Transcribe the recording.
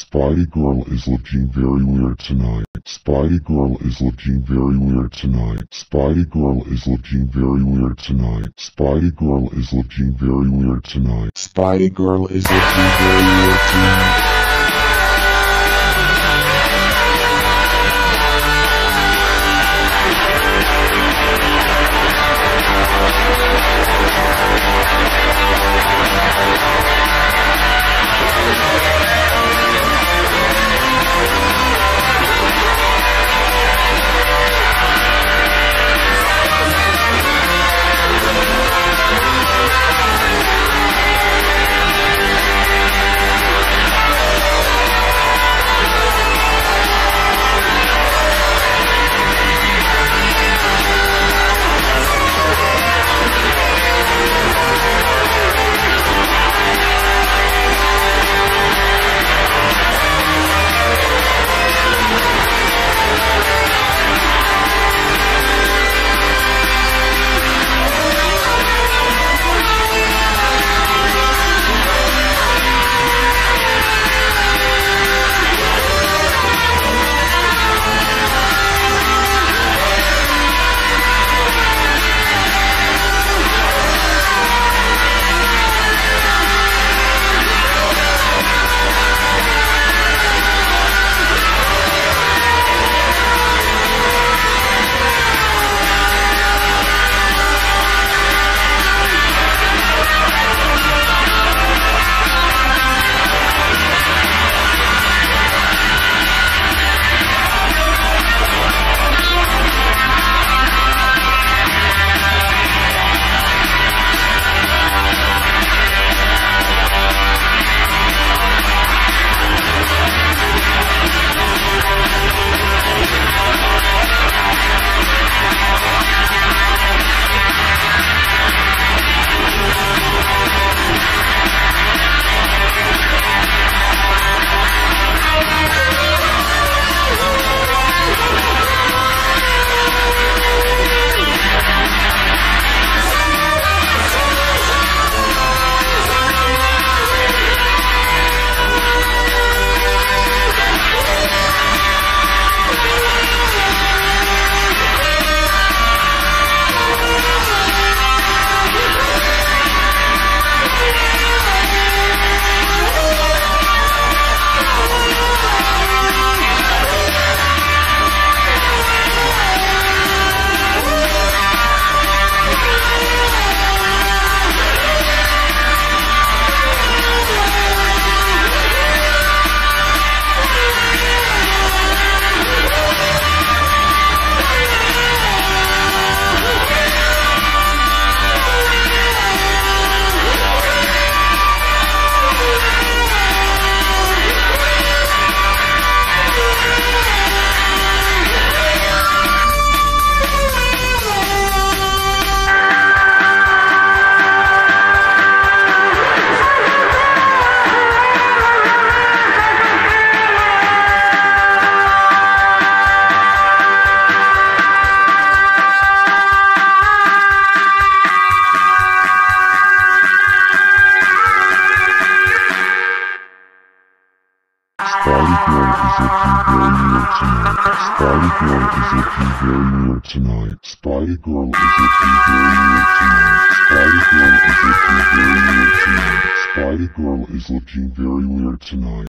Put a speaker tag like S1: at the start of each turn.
S1: Spidey girl is looking very weird tonight. Spidey girl is looking very weird tonight. Spidey girl is looking very weird tonight. Spidey girl is looking very weird tonight. Spidey girl is looking very weird tonight. Spidey girl is looking very weird tonight. Spidey girl is looking very weird tonight. Spidey girl is looking very weird tonight. Spidey girl is looking very weird tonight.